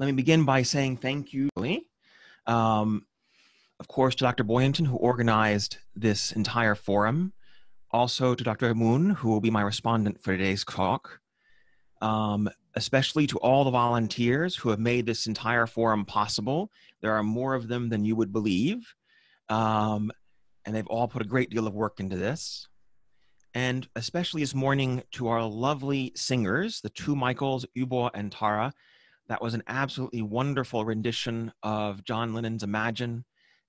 Let me begin by saying thank you, um, of course, to Dr. Boyenton, who organized this entire forum, also to Dr. Moon, who will be my respondent for today's talk, um, especially to all the volunteers who have made this entire forum possible. There are more of them than you would believe, um, and they've all put a great deal of work into this. And especially this morning to our lovely singers, the two Michaels, Ubo and Tara, that was an absolutely wonderful rendition of John Lennon's Imagine.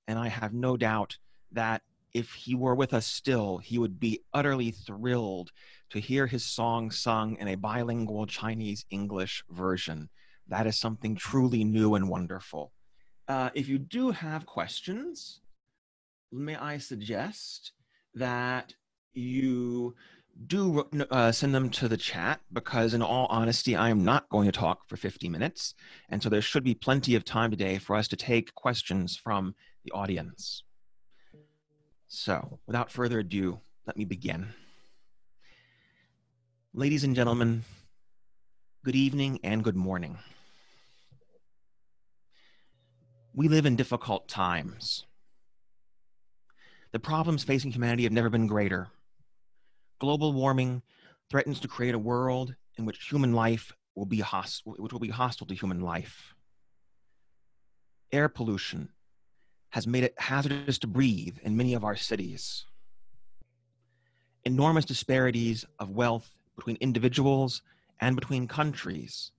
And I have no doubt that if he were with us still, he would be utterly thrilled to hear his song sung in a bilingual Chinese English version. That is something truly new and wonderful. Uh, if you do have questions, may I suggest that you do uh, send them to the chat because, in all honesty, I am not going to talk for 50 minutes. And so there should be plenty of time today for us to take questions from the audience. So, without further ado, let me begin. Ladies and gentlemen, good evening and good morning. We live in difficult times. The problems facing humanity have never been greater global warming threatens to create a world in which human life will be hostile, which will be hostile to human life. Air pollution has made it hazardous to breathe in many of our cities. Enormous disparities of wealth between individuals and between countries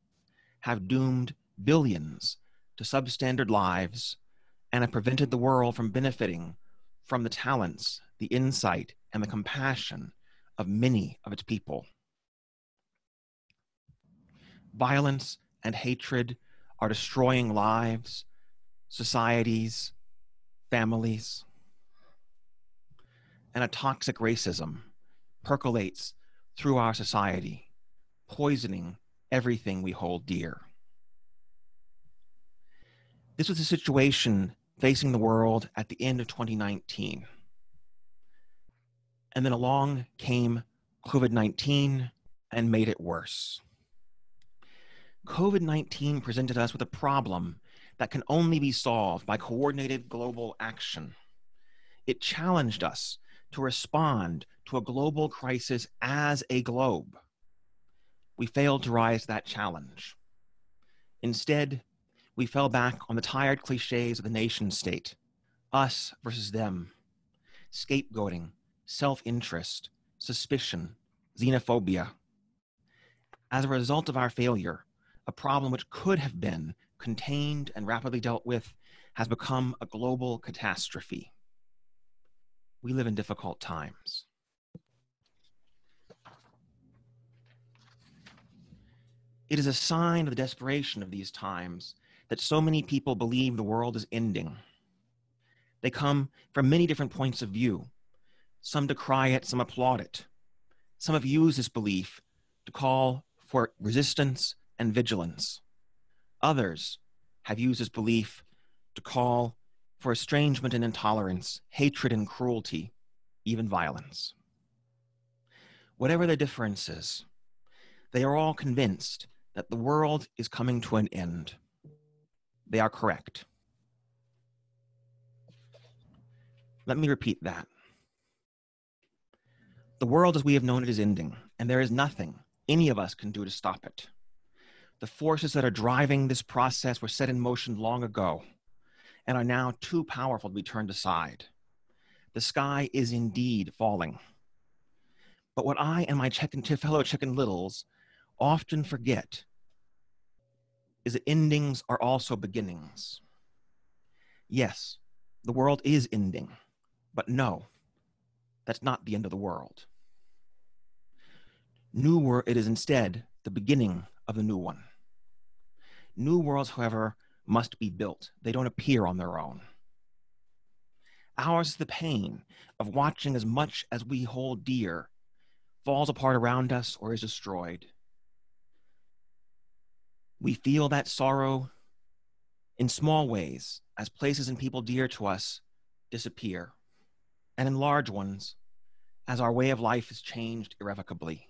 have doomed billions to substandard lives and have prevented the world from benefiting from the talents, the insight, and the compassion of many of its people. Violence and hatred are destroying lives, societies, families. And a toxic racism percolates through our society, poisoning everything we hold dear. This was the situation facing the world at the end of 2019. And then along came COVID 19 and made it worse. COVID 19 presented us with a problem that can only be solved by coordinated global action. It challenged us to respond to a global crisis as a globe. We failed to rise to that challenge. Instead, we fell back on the tired cliches of the nation state us versus them, scapegoating, self interest, suspicion, xenophobia. As a result of our failure, a problem which could have been contained and rapidly dealt with has become a global catastrophe. We live in difficult times. It is a sign of the desperation of these times that so many people believe the world is ending. They come from many different points of view, some decry it, some applaud it. Some have used this belief to call for resistance and vigilance. Others have used this belief to call for estrangement and intolerance, hatred and cruelty, even violence. Whatever their differences, they are all convinced that the world is coming to an end. They are correct. Let me repeat that. The world as we have known it is ending, and there is nothing any of us can do to stop it. The forces that are driving this process were set in motion long ago and are now too powerful to be turned aside. The sky is indeed falling. But what I and my chicken, fellow chicken littles often forget is that endings are also beginnings. Yes, the world is ending, but no, that's not the end of the world. New world, it is instead the beginning of the new one. New worlds, however, must be built. They don't appear on their own. Ours is the pain of watching as much as we hold dear falls apart around us or is destroyed. We feel that sorrow in small ways as places and people dear to us disappear, and in large ones as our way of life is changed irrevocably.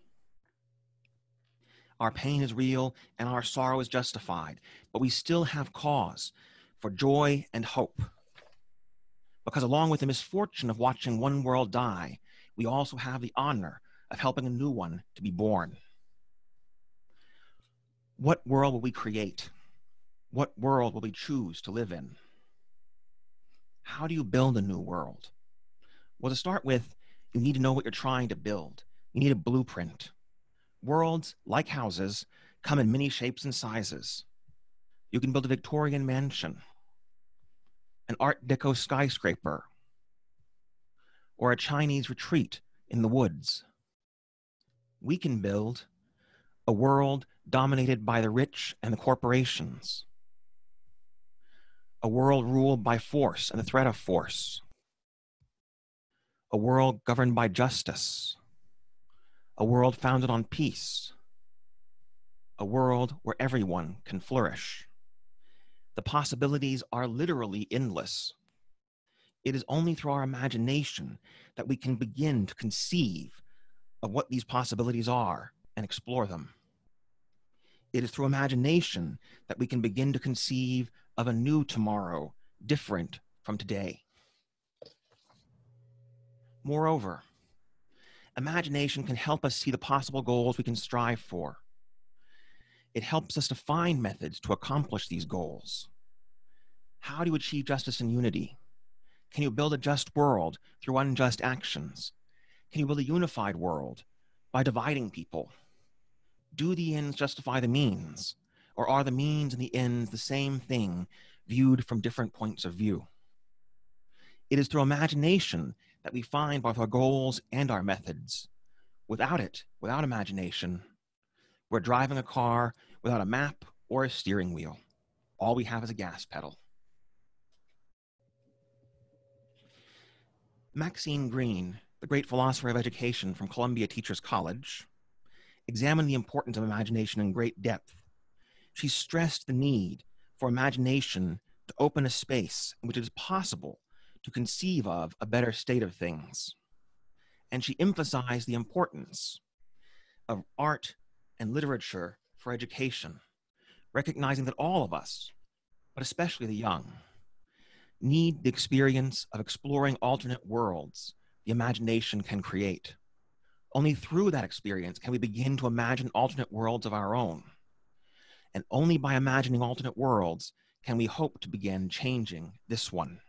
Our pain is real and our sorrow is justified, but we still have cause for joy and hope. Because along with the misfortune of watching one world die, we also have the honor of helping a new one to be born. What world will we create? What world will we choose to live in? How do you build a new world? Well, to start with, you need to know what you're trying to build. You need a blueprint. Worlds, like houses, come in many shapes and sizes. You can build a Victorian mansion, an Art Deco skyscraper, or a Chinese retreat in the woods. We can build a world dominated by the rich and the corporations, a world ruled by force and the threat of force, a world governed by justice, a world founded on peace, a world where everyone can flourish. The possibilities are literally endless. It is only through our imagination that we can begin to conceive of what these possibilities are and explore them. It is through imagination that we can begin to conceive of a new tomorrow different from today. Moreover, imagination can help us see the possible goals we can strive for. It helps us to find methods to accomplish these goals. How do you achieve justice and unity? Can you build a just world through unjust actions? Can you build a unified world by dividing people? Do the ends justify the means? Or are the means and the ends the same thing viewed from different points of view? It is through imagination that we find both our goals and our methods. Without it, without imagination, we're driving a car without a map or a steering wheel. All we have is a gas pedal. Maxine Greene, the great philosopher of education from Columbia Teachers College, examined the importance of imagination in great depth. She stressed the need for imagination to open a space in which it is possible to conceive of a better state of things. And she emphasized the importance of art and literature for education, recognizing that all of us, but especially the young, need the experience of exploring alternate worlds the imagination can create. Only through that experience can we begin to imagine alternate worlds of our own. And only by imagining alternate worlds can we hope to begin changing this one.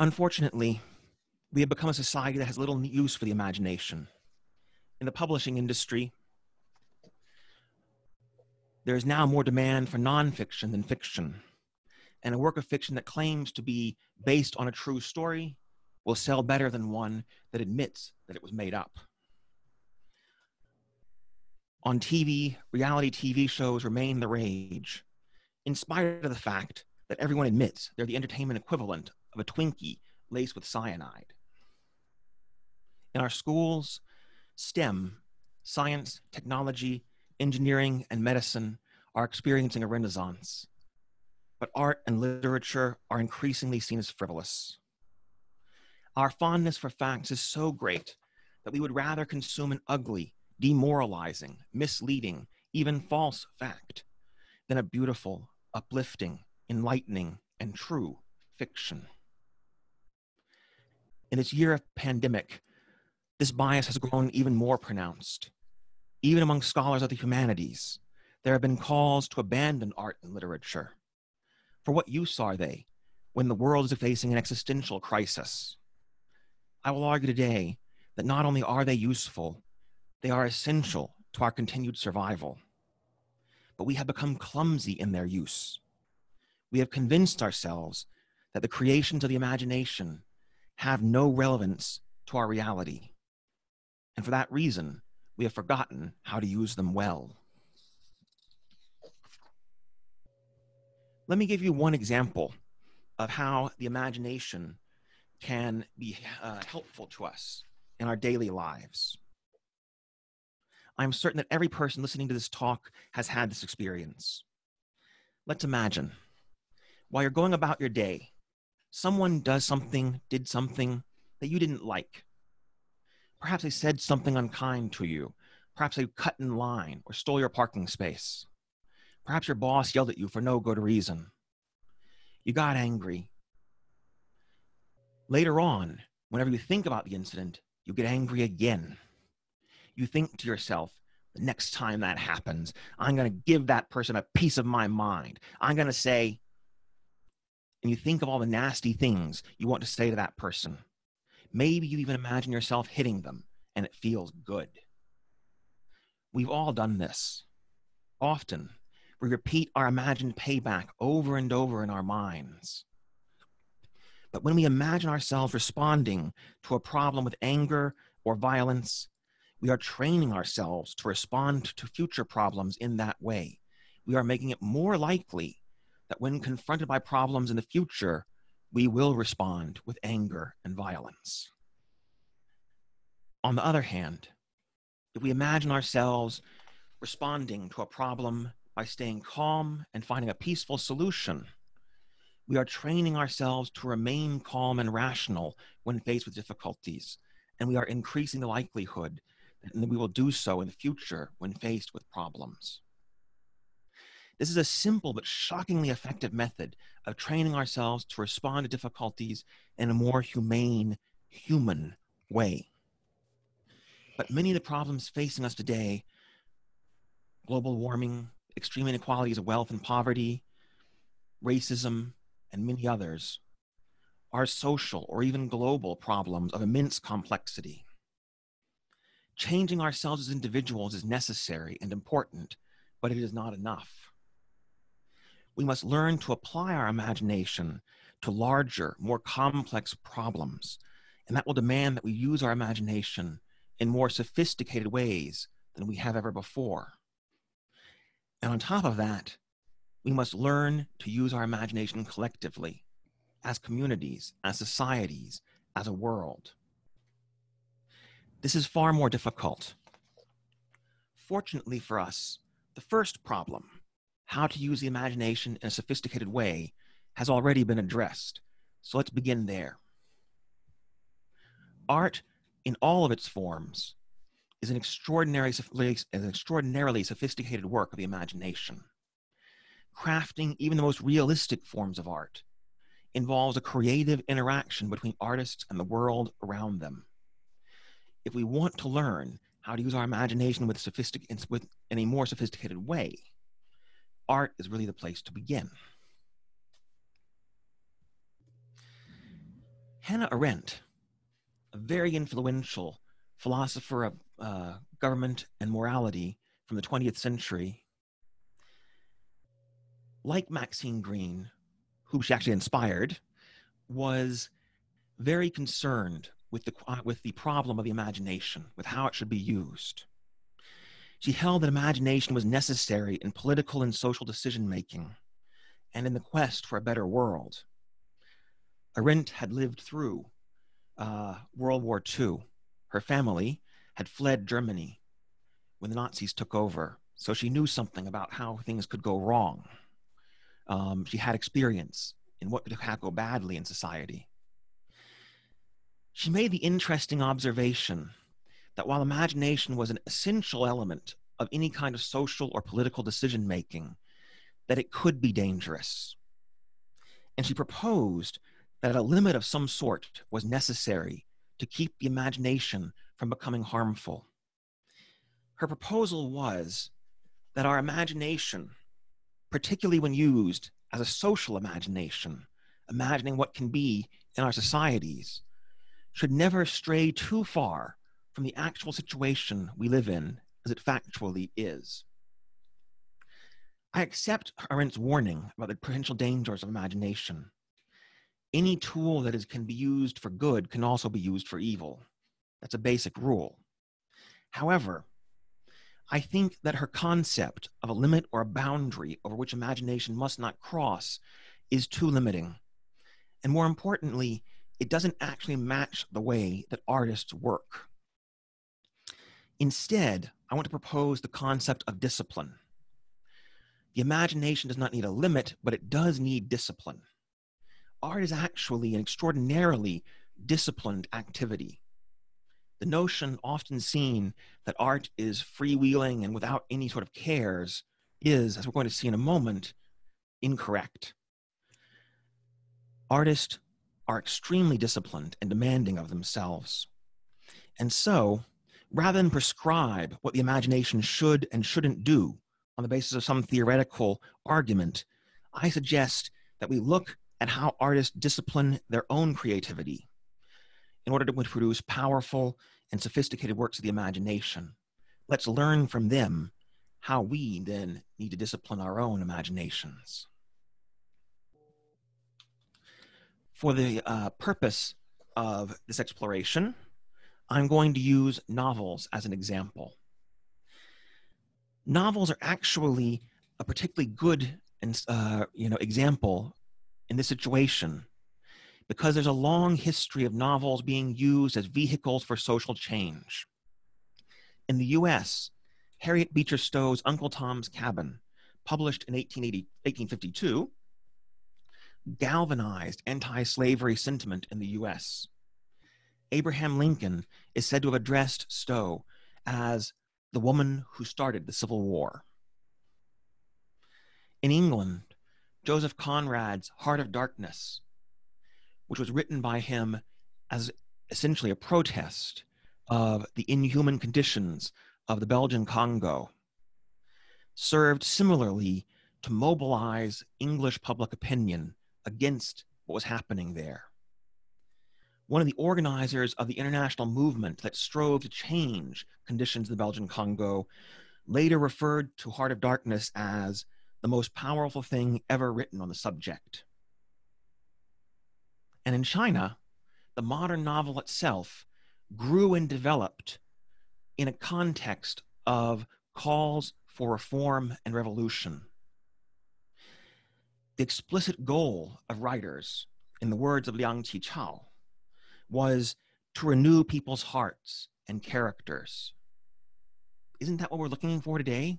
Unfortunately, we have become a society that has little use for the imagination. In the publishing industry, there is now more demand for nonfiction than fiction. And a work of fiction that claims to be based on a true story will sell better than one that admits that it was made up. On TV, reality TV shows remain the rage, in spite of the fact that everyone admits they're the entertainment equivalent of a Twinkie laced with cyanide. In our schools, STEM, science, technology, engineering, and medicine are experiencing a renaissance. But art and literature are increasingly seen as frivolous. Our fondness for facts is so great that we would rather consume an ugly, demoralizing, misleading, even false fact than a beautiful, uplifting, enlightening, and true fiction. In this year of pandemic, this bias has grown even more pronounced. Even among scholars of the humanities, there have been calls to abandon art and literature. For what use are they when the world is facing an existential crisis? I will argue today that not only are they useful, they are essential to our continued survival. But we have become clumsy in their use. We have convinced ourselves that the creations of the imagination have no relevance to our reality. And for that reason, we have forgotten how to use them well. Let me give you one example of how the imagination can be uh, helpful to us in our daily lives. I'm certain that every person listening to this talk has had this experience. Let's imagine while you're going about your day, someone does something, did something that you didn't like. Perhaps they said something unkind to you. Perhaps they cut in line or stole your parking space. Perhaps your boss yelled at you for no good reason. You got angry. Later on, whenever you think about the incident, you get angry again. You think to yourself, the next time that happens, I'm going to give that person a piece of my mind. I'm going to say, and you think of all the nasty things you want to say to that person. Maybe you even imagine yourself hitting them and it feels good. We've all done this. Often, we repeat our imagined payback over and over in our minds. But when we imagine ourselves responding to a problem with anger or violence, we are training ourselves to respond to future problems in that way. We are making it more likely that when confronted by problems in the future, we will respond with anger and violence. On the other hand, if we imagine ourselves responding to a problem by staying calm and finding a peaceful solution, we are training ourselves to remain calm and rational when faced with difficulties, and we are increasing the likelihood that we will do so in the future when faced with problems. This is a simple but shockingly effective method of training ourselves to respond to difficulties in a more humane, human way. But many of the problems facing us today global warming, extreme inequalities of wealth and poverty, racism, and many others are social or even global problems of immense complexity. Changing ourselves as individuals is necessary and important, but it is not enough we must learn to apply our imagination to larger, more complex problems. And that will demand that we use our imagination in more sophisticated ways than we have ever before. And on top of that, we must learn to use our imagination collectively, as communities, as societies, as a world. This is far more difficult. Fortunately for us, the first problem, how to use the imagination in a sophisticated way has already been addressed. So let's begin there. Art, in all of its forms, is an, extraordinary, an extraordinarily sophisticated work of the imagination. Crafting even the most realistic forms of art involves a creative interaction between artists and the world around them. If we want to learn how to use our imagination with, sophistic- with in a more sophisticated way, art is really the place to begin. Hannah Arendt, a very influential philosopher of uh, government and morality from the 20th century, like Maxine Greene, who she actually inspired, was very concerned with the, uh, with the problem of the imagination, with how it should be used. She held that imagination was necessary in political and social decision making and in the quest for a better world. Arendt had lived through uh, World War II. Her family had fled Germany when the Nazis took over, so she knew something about how things could go wrong. Um, she had experience in what could go badly in society. She made the interesting observation that while imagination was an essential element of any kind of social or political decision making, that it could be dangerous. And she proposed that a limit of some sort was necessary to keep the imagination from becoming harmful. Her proposal was that our imagination, particularly when used as a social imagination, imagining what can be in our societies, should never stray too far from the actual situation we live in as it factually is. I accept Arendt's warning about the potential dangers of imagination. Any tool that is, can be used for good can also be used for evil. That's a basic rule. However, I think that her concept of a limit or a boundary over which imagination must not cross is too limiting. And more importantly, it doesn't actually match the way that artists work. Instead, I want to propose the concept of discipline. The imagination does not need a limit, but it does need discipline. Art is actually an extraordinarily disciplined activity. the notion often seen that art is freewheeling and without any sort of cares is, as we're going to see in a moment, incorrect. Artists are extremely disciplined and demanding of themselves. And so, rather than prescribe what the imagination should and shouldn't do on the basis of some theoretical argument, I suggest that we look at how artists discipline their own creativity in order to produce powerful and sophisticated works of the imagination. Let's learn from them how we then need to discipline our own imaginations. For the uh, purpose of this exploration, I'm going to use novels as an example. Novels are actually a particularly good uh, you know example in this situation because there's a long history of novels being used as vehicles for social change. In the US, Harriet Beecher Stowe's Uncle Tom's Cabin, published in 1852, galvanized anti slavery sentiment in the US. Abraham Lincoln is said to have addressed Stowe as the woman who started the Civil War. In England, Joseph Conrad's Heart of Darkness which was written by him as essentially a protest of the inhuman conditions of the Belgian Congo, served similarly to mobilize English public opinion against what was happening there. One of the organizers of the international movement that strove to change conditions in the Belgian Congo later referred to Heart of Darkness as the most powerful thing ever written on the subject. And in China, the modern novel itself grew and developed in a context of calls for reform and revolution. The explicit goal of writers, in the words of Liang Qichao, was to renew people's hearts and characters. Isn't that what we're looking for today?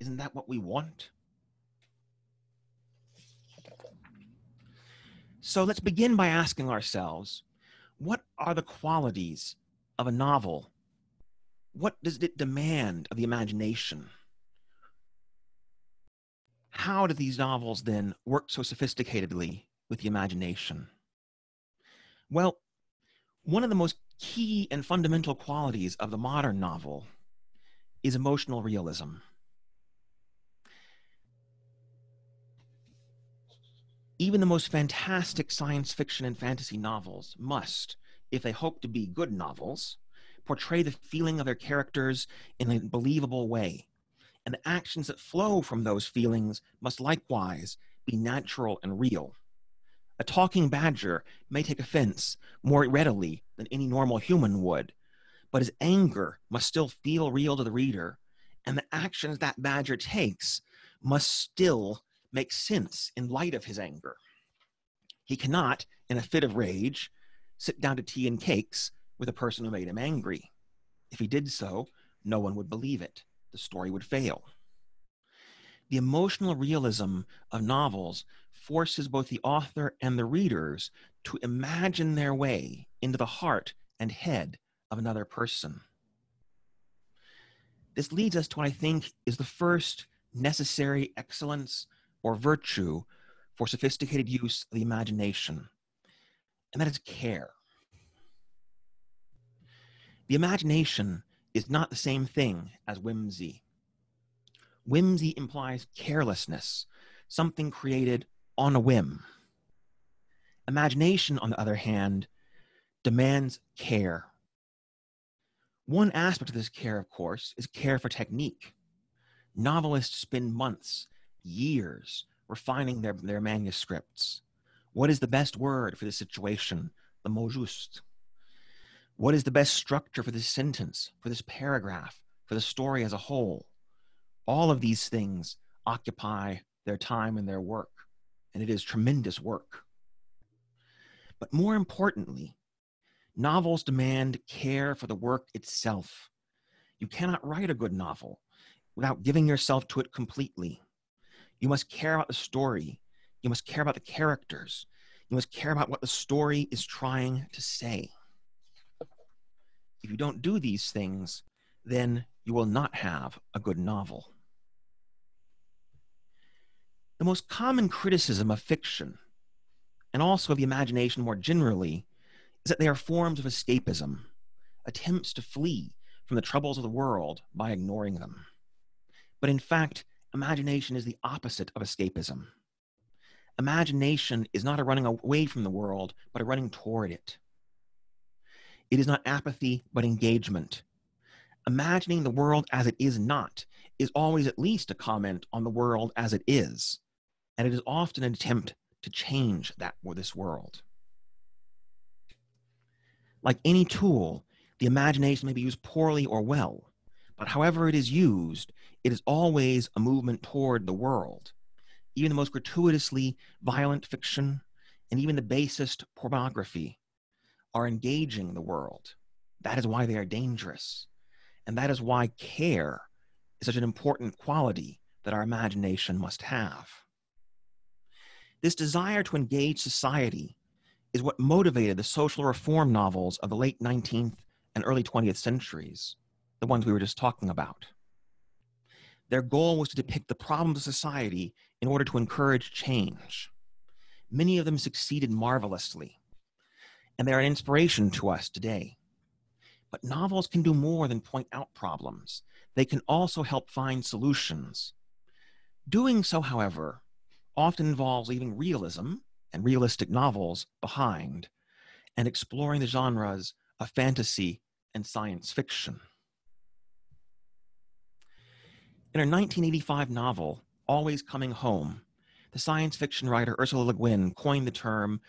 Isn't that what we want? So let's begin by asking ourselves what are the qualities of a novel? What does it demand of the imagination? How do these novels then work so sophisticatedly with the imagination? Well, one of the most key and fundamental qualities of the modern novel is emotional realism. Even the most fantastic science fiction and fantasy novels must, if they hope to be good novels, portray the feeling of their characters in a believable way. And the actions that flow from those feelings must likewise be natural and real. A talking badger may take offense more readily than any normal human would, but his anger must still feel real to the reader, and the actions that badger takes must still make sense in light of his anger. He cannot, in a fit of rage, sit down to tea and cakes with a person who made him angry. If he did so, no one would believe it. The story would fail. The emotional realism of novels forces both the author and the readers to imagine their way into the heart and head of another person. This leads us to what I think is the first necessary excellence or virtue for sophisticated use of the imagination, and that is care. The imagination is not the same thing as whimsy. Whimsy implies carelessness, something created on a whim. Imagination, on the other hand, demands care. One aspect of this care, of course, is care for technique. Novelists spend months years refining their, their manuscripts. What is the best word for this situation? The mot juste. What is the best structure for this sentence, for this paragraph, for the story as a whole? All of these things occupy their time and their work, and it is tremendous work. But more importantly, novels demand care for the work itself. You cannot write a good novel without giving yourself to it completely. You must care about the story. You must care about the characters. You must care about what the story is trying to say. If you don't do these things, then you will not have a good novel. The most common criticism of fiction, and also of the imagination more generally, is that they are forms of escapism, attempts to flee from the troubles of the world by ignoring them. But in fact, imagination is the opposite of escapism. Imagination is not a running away from the world, but a running toward it. It is not apathy, but engagement. Imagining the world as it is not is always at least a comment on the world as it is, and it is often an attempt to change that or this world. Like any tool, the imagination may be used poorly or well, but however it is used, it is always a movement toward the world. Even the most gratuitously violent fiction and even the basest pornography are engaging the world. That is why they are dangerous. And that is why care is such an important quality that our imagination must have. This desire to engage society is what motivated the social reform novels of the late 19th and early 20th centuries, the ones we were just talking about. Their goal was to depict the problems of society in order to encourage change. Many of them succeeded marvelously, and they are an inspiration to us today. But novels can do more than point out problems, they can also help find solutions. Doing so, however, often involves leaving realism and realistic novels behind and exploring the genres of fantasy and science fiction. In her 1985 novel, Always Coming Home, the science fiction writer Ursula Le Guin coined the term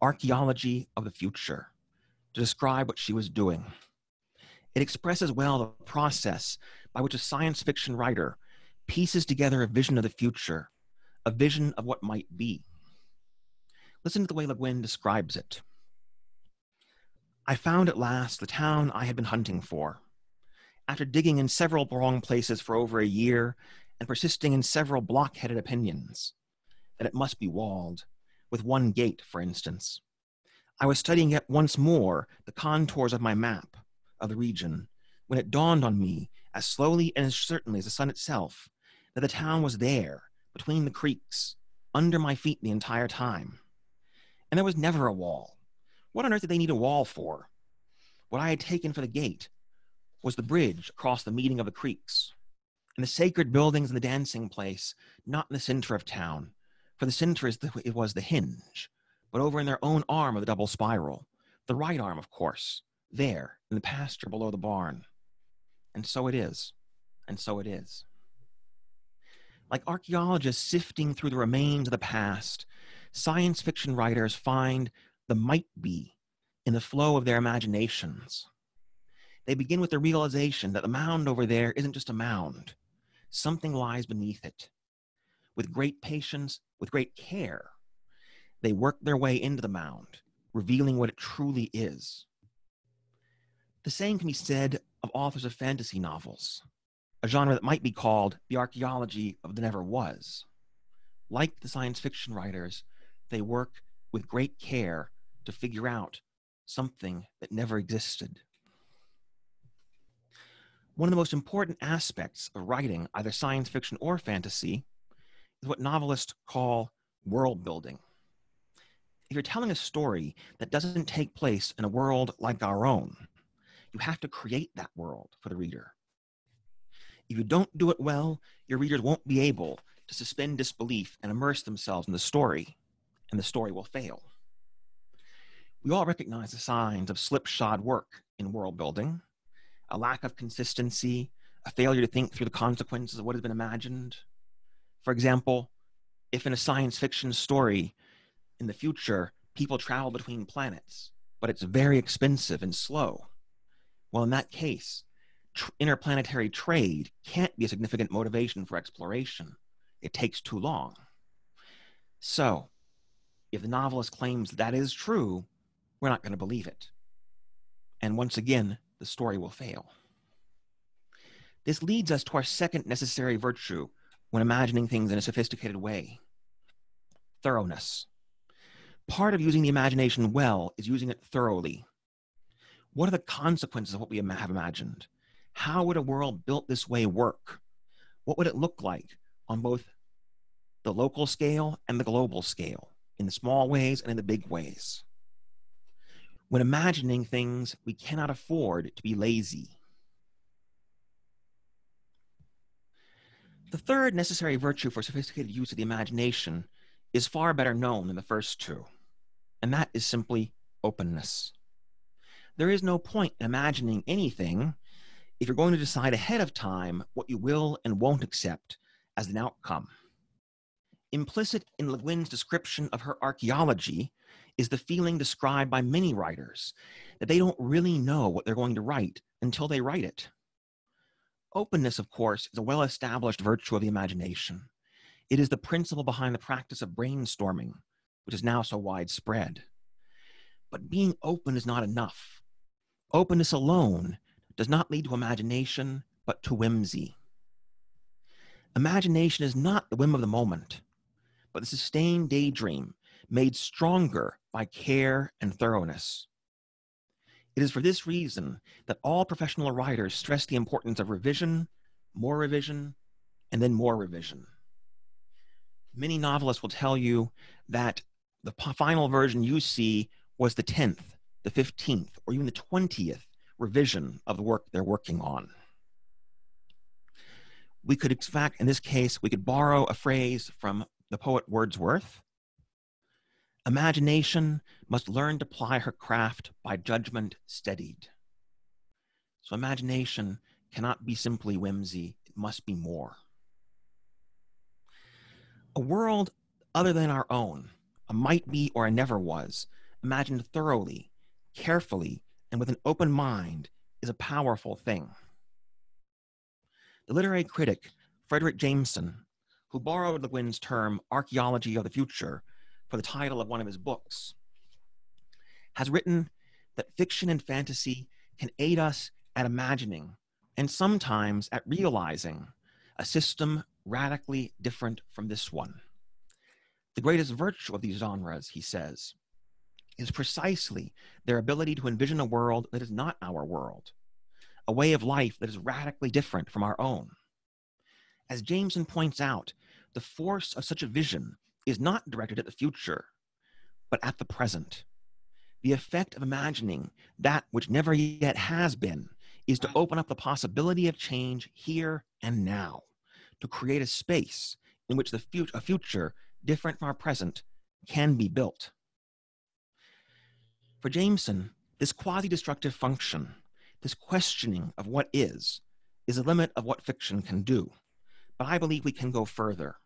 archaeology of the future to describe what she was doing. It expresses well the process by which a science fiction writer pieces together a vision of the future, a vision of what might be. Listen to the way Le Guin describes it. I found at last the town I had been hunting for. After digging in several wrong places for over a year and persisting in several blockheaded opinions, that it must be walled, with one gate, for instance. I was studying yet once more the contours of my map of the region when it dawned on me, as slowly and as certainly as the sun itself, that the town was there, between the creeks, under my feet the entire time. And there was never a wall. What on earth did they need a wall for? What I had taken for the gate was the bridge across the meeting of the creeks, and the sacred buildings and the dancing place, not in the center of town, for the center is the, it was the hinge, but over in their own arm of the double spiral, the right arm, of course, there in the pasture below the barn. And so it is, and so it is. Like archaeologists sifting through the remains of the past, science fiction writers find the might be in the flow of their imaginations. They begin with the realization that the mound over there isn't just a mound, something lies beneath it. With great patience, with great care, they work their way into the mound, revealing what it truly is. The same can be said of authors of fantasy novels, a genre that might be called the archaeology of the never was. Like the science fiction writers, they work with great care to figure out something that never existed. One of the most important aspects of writing, either science fiction or fantasy, is what novelists call world building. If you're telling a story that doesn't take place in a world like our own, you have to create that world for the reader. If you don't do it well, your readers won't be able to suspend disbelief and immerse themselves in the story, and the story will fail. We all recognize the signs of slipshod work in world building a lack of consistency, a failure to think through the consequences of what has been imagined. For example, if in a science fiction story in the future, people travel between planets, but it's very expensive and slow, well, in that case, tr- interplanetary trade can't be a significant motivation for exploration. It takes too long. So, if the novelist claims that, that is true, we're not going to believe it. And once again, the story will fail. This leads us to our second necessary virtue when imagining things in a sophisticated way thoroughness. Part of using the imagination well is using it thoroughly. What are the consequences of what we have imagined? How would a world built this way work? What would it look like on both the local scale and the global scale, in the small ways and in the big ways? When imagining things, we cannot afford to be lazy. The third necessary virtue for sophisticated use of the imagination is far better known than the first two, and that is simply openness. There is no point in imagining anything if you're going to decide ahead of time what you will and won't accept as an outcome. Implicit in Le Guin's description of her archaeology is the feeling described by many writers that they don't really know what they're going to write until they write it. Openness, of course, is a well established virtue of the imagination. It is the principle behind the practice of brainstorming, which is now so widespread. But being open is not enough. Openness alone does not lead to imagination, but to whimsy. Imagination is not the whim of the moment, but the sustained daydream made stronger by care and thoroughness. It is for this reason that all professional writers stress the importance of revision, more revision, and then more revision. Many novelists will tell you that the final version you see was the 10th, the 15th, or even the 20th revision of the work they're working on. We could, in fact, in this case, we could borrow a phrase from the poet Wordsworth. Imagination must learn to ply her craft by judgment steadied. So imagination cannot be simply whimsy, it must be more. A world other than our own, a might be or a never was, imagined thoroughly, carefully, and with an open mind is a powerful thing. The literary critic Fredric Jameson, who borrowed Le Guin's term archaeology of the future for the title of one of his books, has written that fiction and fantasy can aid us at imagining and sometimes at realizing a system radically different from this one. The greatest virtue of these genres, he says, is precisely their ability to envision a world that is not our world, a way of life that is radically different from our own. As Jameson points out, the force of such a vision is not directed at the future, but at the present. The effect of imagining that which never yet has been is to open up the possibility of change here and now, to create a space in which the fut- a future different from our present can be built. For Jameson, this quasi destructive function, this questioning of what is, is a limit of what fiction can do. But I believe we can go further.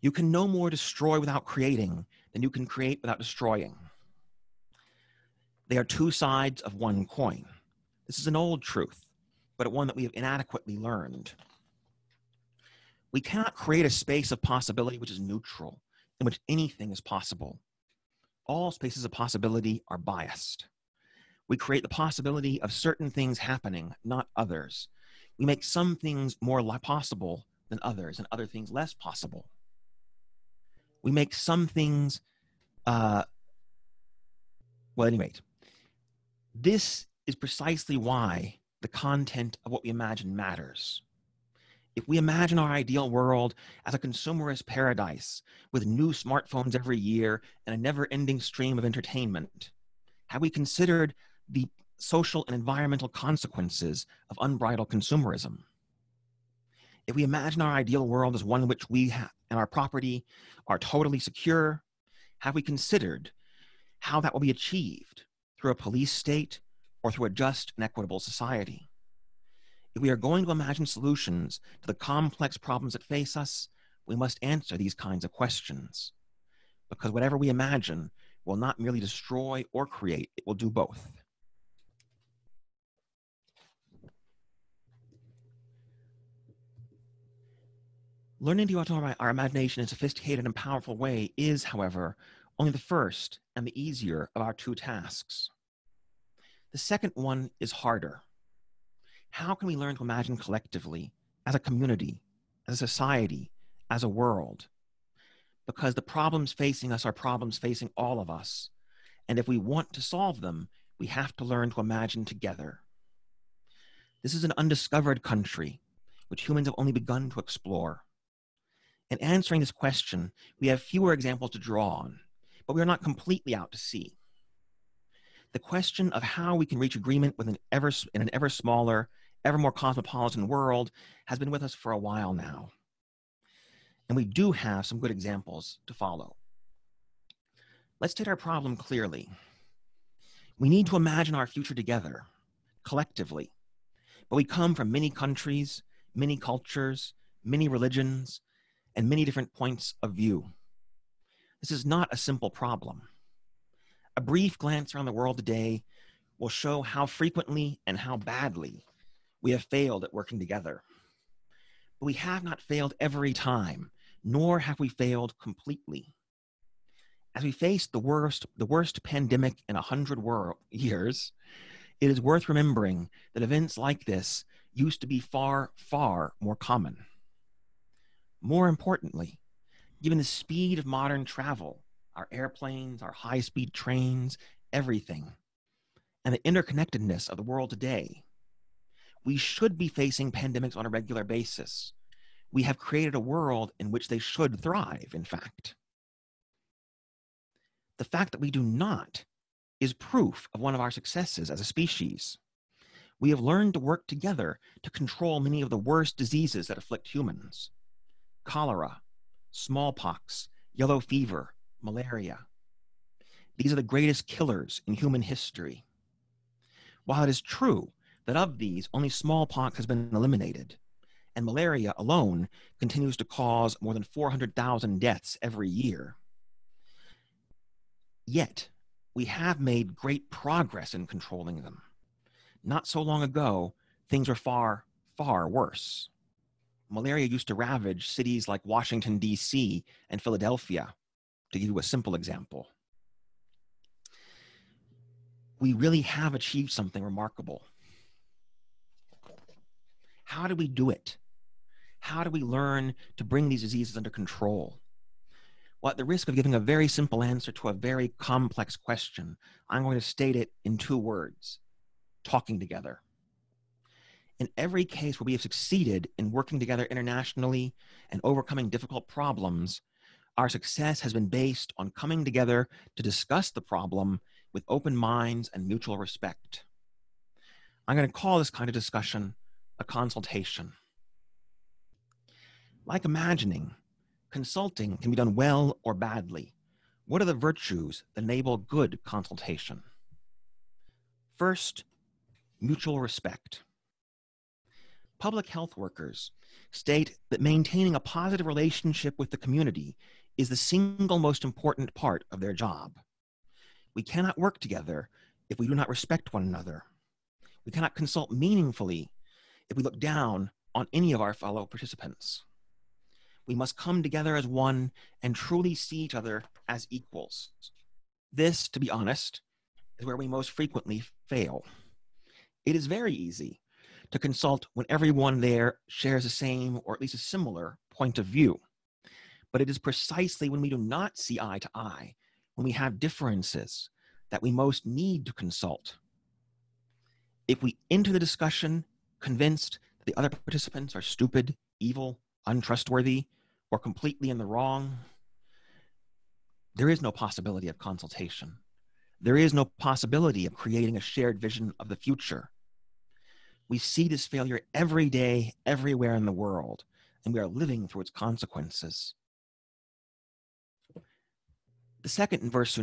You can no more destroy without creating than you can create without destroying. They are two sides of one coin. This is an old truth, but one that we have inadequately learned. We cannot create a space of possibility which is neutral, in which anything is possible all spaces of possibility are biased. We create the possibility of certain things happening, not others. We make some things more possible than others and other things less possible. We make some things, uh, well, anyway, this is precisely why the content of what we imagine matters. If we imagine our ideal world as a consumerist paradise with new smartphones every year and a never ending stream of entertainment, have we considered the social and environmental consequences of unbridled consumerism? If we imagine our ideal world as one in which we and our property are totally secure, have we considered how that will be achieved through a police state or through a just and equitable society? We are going to imagine solutions to the complex problems that face us, we must answer these kinds of questions. Because whatever we imagine will not merely destroy or create, it will do both. Learning to automate our imagination in a sophisticated and powerful way is, however, only the first and the easier of our two tasks. The second one is harder how can we learn to imagine collectively as a community, as a society, as a world? Because the problems facing us are problems facing all of us. And if we want to solve them, we have to learn to imagine together. This is an undiscovered country, which humans have only begun to explore. In answering this question, we have fewer examples to draw on, but we are not completely out to sea. The question of how we can reach agreement with an ever, in an ever smaller, ever more cosmopolitan world has been with us for a while now. And we do have some good examples to follow. Let's state our problem clearly. We need to imagine our future together, collectively. But we come from many countries, many cultures, many religions, and many different points of view. This is not a simple problem. A brief glance around the world today will show how frequently and how badly we have failed at working together. But we have not failed every time, nor have we failed completely. As we face the worst, the worst pandemic in a hundred years, it is worth remembering that events like this used to be far, far more common. More importantly, given the speed of modern travel, our airplanes, our high speed trains, everything, and the interconnectedness of the world today, we should be facing pandemics on a regular basis. We have created a world in which they should thrive, in fact. The fact that we do not is proof of one of our successes as a species. We have learned to work together to control many of the worst diseases that afflict humans cholera, smallpox, yellow fever, malaria. These are the greatest killers in human history. While it is true that of these, only smallpox has been eliminated, and malaria alone continues to cause more than 400,000 deaths every year. Yet, we have made great progress in controlling them. Not so long ago, things were far, far worse. Malaria used to ravage cities like Washington, D.C. and Philadelphia, to give you a simple example. We really have achieved something remarkable. How do we do it? How do we learn to bring these diseases under control? Well, at the risk of giving a very simple answer to a very complex question, I'm going to state it in two words talking together. In every case where we have succeeded in working together internationally and overcoming difficult problems, our success has been based on coming together to discuss the problem with open minds and mutual respect. I'm going to call this kind of discussion a consultation. Like imagining, consulting can be done well or badly. What are the virtues that enable good consultation? First, mutual respect. Public health workers state that maintaining a positive relationship with the community is the single most important part of their job. We cannot work together if we do not respect one another. We cannot consult meaningfully if we look down on any of our fellow participants. We must come together as one and truly see each other as equals. This, to be honest, is where we most frequently fail. It is very easy to consult when everyone there shares the same or at least a similar point of view. But it is precisely when we do not see eye to eye, when we have differences, that we most need to consult. If we enter the discussion convinced that the other participants are stupid, evil, untrustworthy, or completely in the wrong, there is no possibility of consultation. There is no possibility of creating a shared vision of the future. We see this failure every day, everywhere in the world, and we are living through its consequences. The second virtue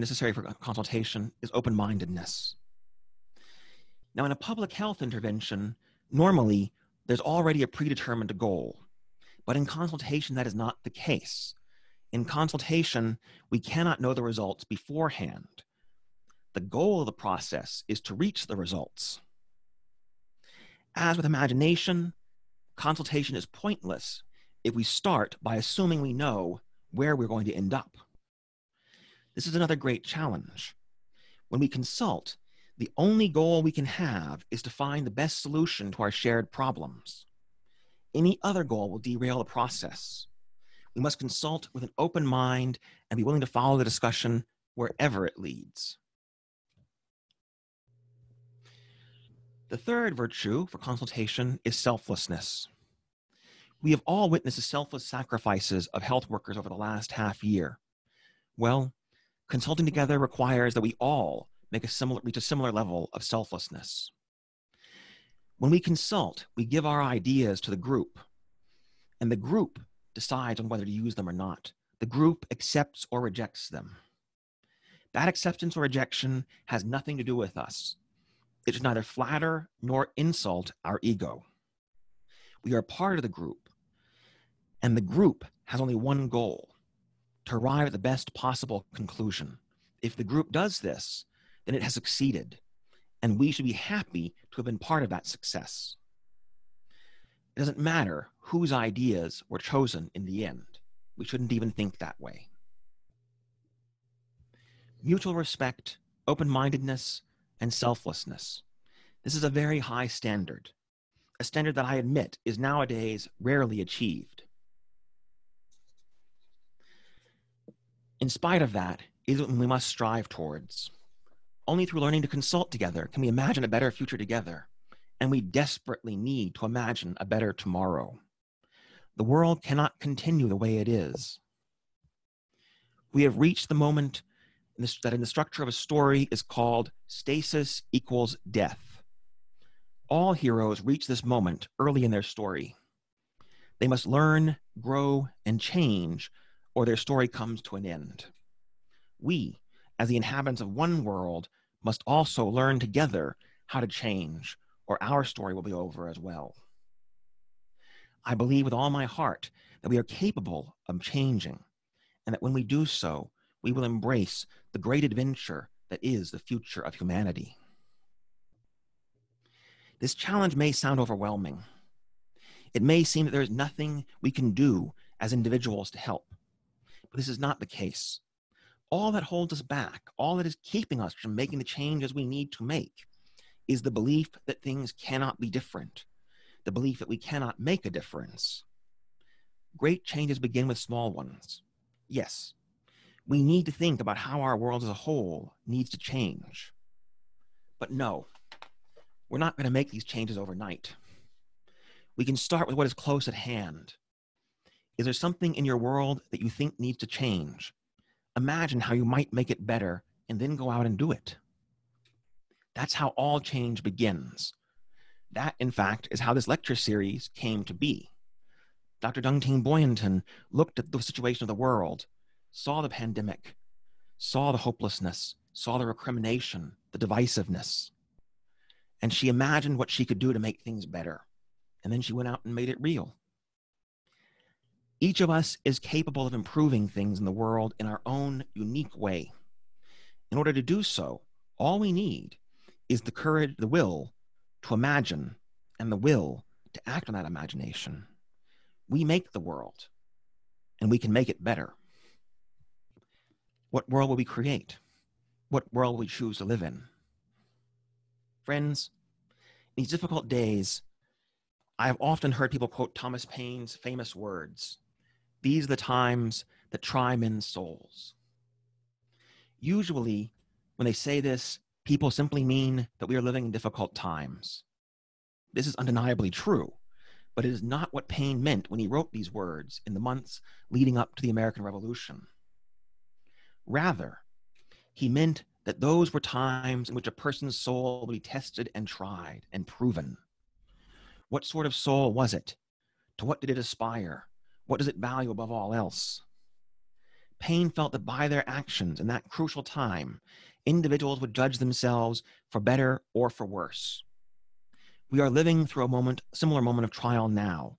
necessary for consultation is open mindedness. Now, in a public health intervention, normally there's already a predetermined goal. But in consultation, that is not the case. In consultation, we cannot know the results beforehand. The goal of the process is to reach the results. As with imagination, consultation is pointless if we start by assuming we know where we're going to end up. This is another great challenge. When we consult, the only goal we can have is to find the best solution to our shared problems. Any other goal will derail the process. We must consult with an open mind and be willing to follow the discussion wherever it leads. The third virtue for consultation is selflessness. We have all witnessed the selfless sacrifices of health workers over the last half year. Well, consulting together requires that we all make a similar, reach a similar level of selflessness. When we consult, we give our ideas to the group, and the group decides on whether to use them or not. The group accepts or rejects them. That acceptance or rejection has nothing to do with us. It should neither flatter nor insult our ego. We are part of the group, and the group has only one goal to arrive at the best possible conclusion. If the group does this, then it has succeeded, and we should be happy to have been part of that success. It doesn't matter whose ideas were chosen in the end. We shouldn't even think that way. Mutual respect, open mindedness, and selflessness. This is a very high standard, a standard that I admit is nowadays rarely achieved. In spite of that, is what we must strive towards. Only through learning to consult together can we imagine a better future together, and we desperately need to imagine a better tomorrow. The world cannot continue the way it is. We have reached the moment in that in the structure of a story is called stasis equals death. All heroes reach this moment early in their story. They must learn, grow, and change, or their story comes to an end. We, as the inhabitants of one world, must also learn together how to change, or our story will be over as well. I believe with all my heart that we are capable of changing, and that when we do so, we will embrace the great adventure that is the future of humanity. This challenge may sound overwhelming. It may seem that there is nothing we can do as individuals to help, but this is not the case. All that holds us back, all that is keeping us from making the changes we need to make, is the belief that things cannot be different, the belief that we cannot make a difference. Great changes begin with small ones. Yes, we need to think about how our world as a whole needs to change. But no, we're not going to make these changes overnight. We can start with what is close at hand. Is there something in your world that you think needs to change? Imagine how you might make it better and then go out and do it. That's how all change begins. That, in fact, is how this lecture series came to be. Dr. Dung Ting Boyanton looked at the situation of the world saw the pandemic, saw the hopelessness, saw the recrimination, the divisiveness. And she imagined what she could do to make things better. And then she went out and made it real. Each of us is capable of improving things in the world in our own unique way. In order to do so, all we need is the courage, the will to imagine, and the will to act on that imagination. We make the world, and we can make it better. What world will we create? What world will we choose to live in? Friends, in these difficult days, I have often heard people quote Thomas Paine's famous words These are the times that try men's souls. Usually, when they say this, people simply mean that we are living in difficult times. This is undeniably true, but it is not what Paine meant when he wrote these words in the months leading up to the American Revolution. Rather, he meant that those were times in which a person's soul would be tested and tried and proven. What sort of soul was it? To what did it aspire? What does it value above all else? Paine felt that by their actions in that crucial time, individuals would judge themselves for better or for worse. We are living through a moment, similar moment of trial now,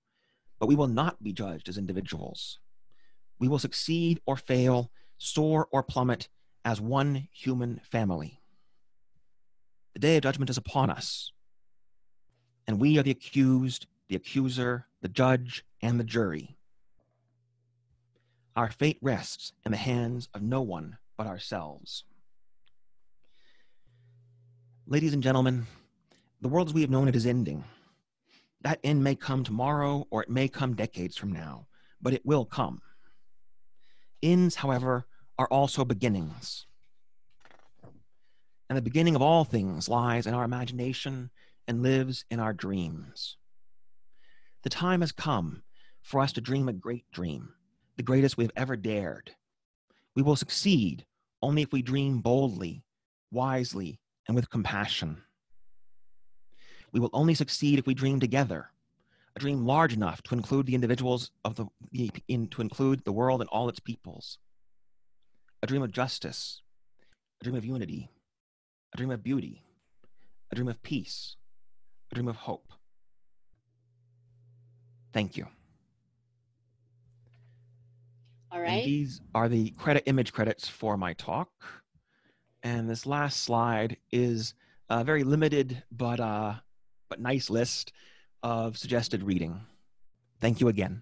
but we will not be judged as individuals. We will succeed or fail soar or plummet as one human family. The day of judgment is upon us, and we are the accused, the accuser, the judge, and the jury. Our fate rests in the hands of no one but ourselves. Ladies and gentlemen, the world as we have known it is ending. That end may come tomorrow or it may come decades from now, but it will come. Ends, however, are also beginnings. And the beginning of all things lies in our imagination and lives in our dreams. The time has come for us to dream a great dream, the greatest we've ever dared. We will succeed only if we dream boldly, wisely, and with compassion. We will only succeed if we dream together, a dream large enough to include the individuals of the, in, to include the world and all its peoples, a dream of justice, a dream of unity, a dream of beauty, a dream of peace, a dream of hope. Thank you. All right. And these are the credit image credits for my talk. And this last slide is a very limited but uh, but nice list of suggested reading. Thank you again.